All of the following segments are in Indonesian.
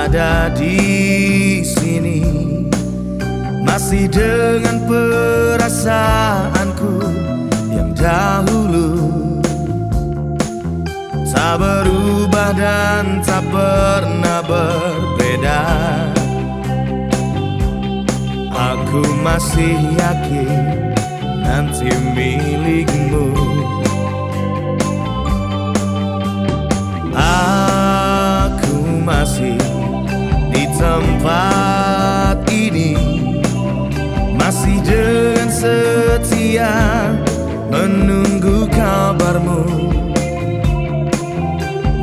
ada di sini. Masih dengan perasaanku yang dahulu. Tak berubah dan tak pernah berbeda. Aku masih yakin nanti milik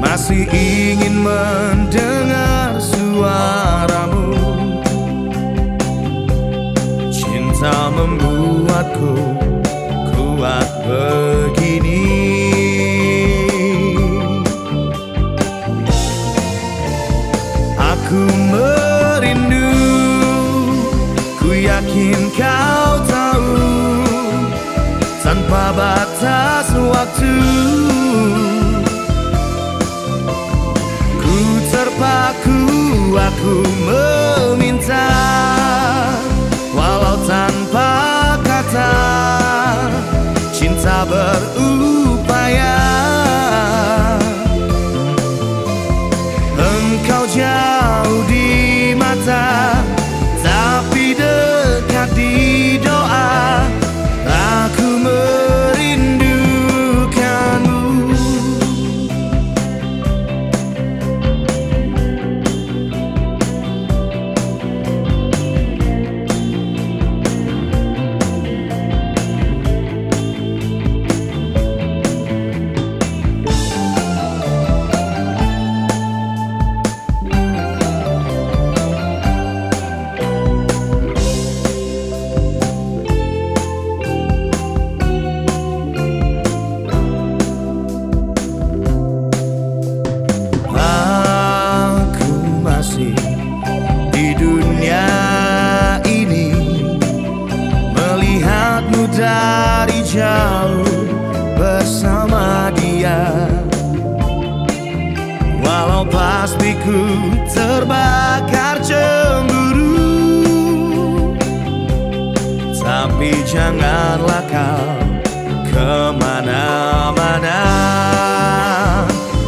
Masih ingin mendengar suaramu. Cinta membuatku kuat begini. Aku merindu Ku yakin kau tahu Tanpa batas ku terbakar cemburu. Tapi janganlah kau ke mana-mana.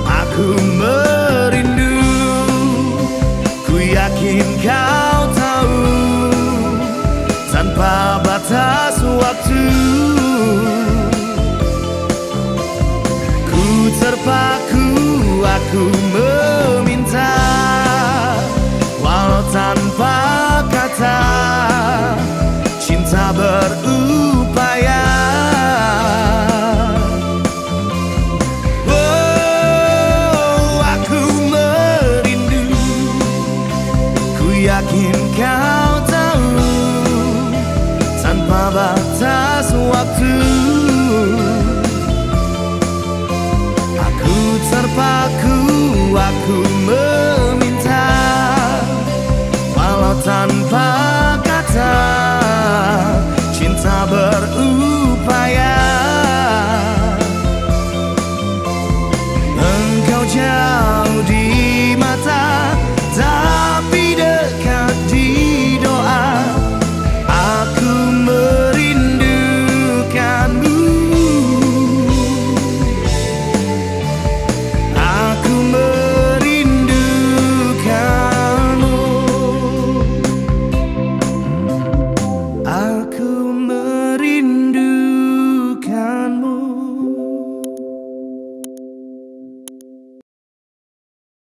Aku merindu. Ku yakin kau tahu Tanpa batas waktu Ku terpaku Aku Walau tanpa kata Cinta berupaya. Oh aku merindu Ku yakin kau tahu Tanpa batas waktu. Aku terpaku aku